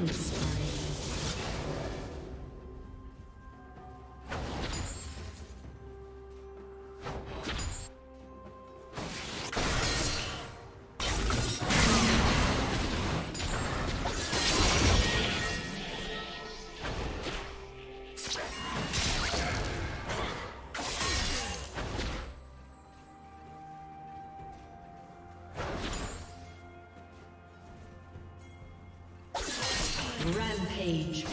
Killing spree. Rampage.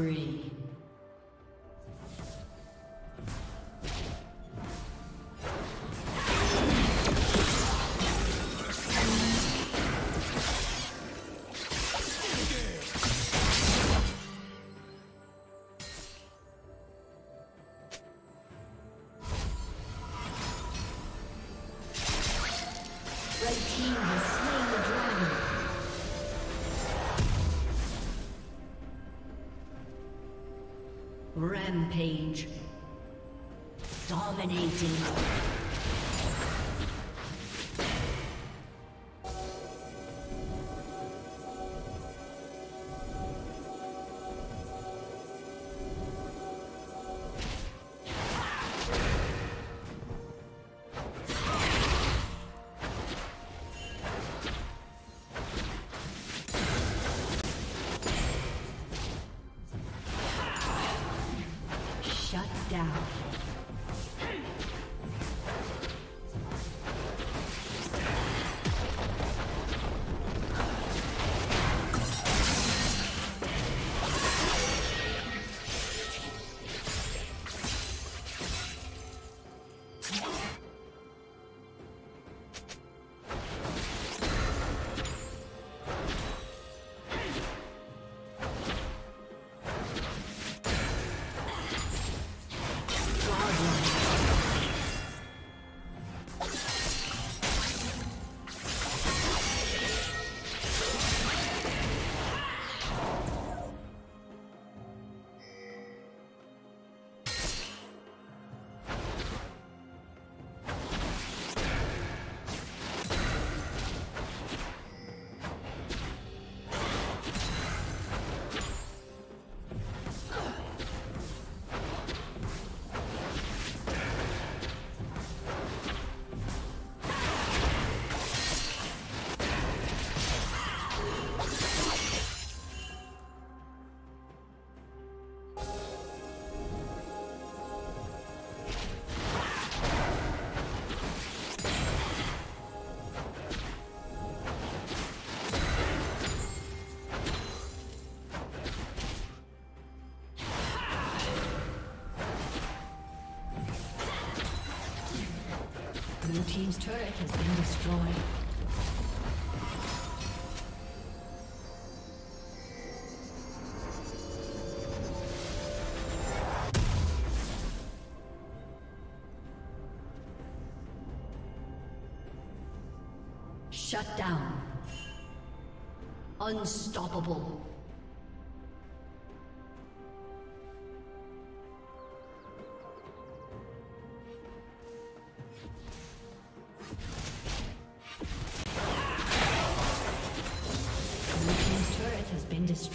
Killing Dominating. Team's turret has been destroyed. Shut down. Unstoppable.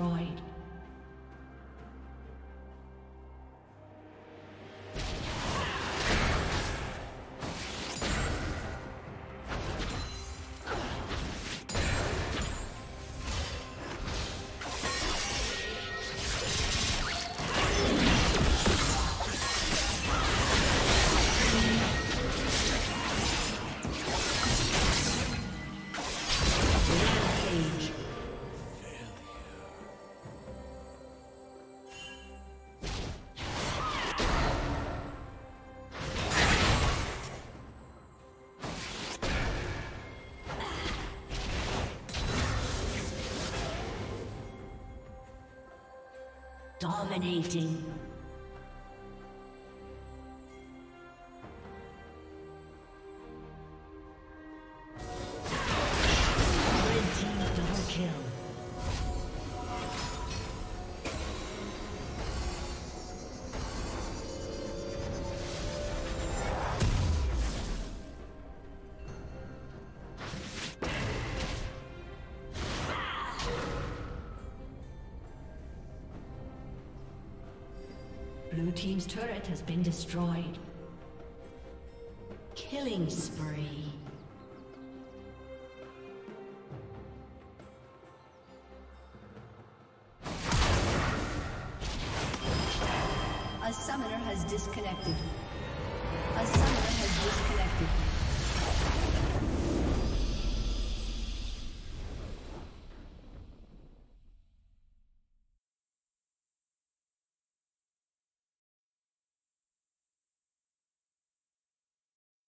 Destroyed. Dominating. Blue Team's turret has been destroyed. Killing spree. A summoner has disconnected.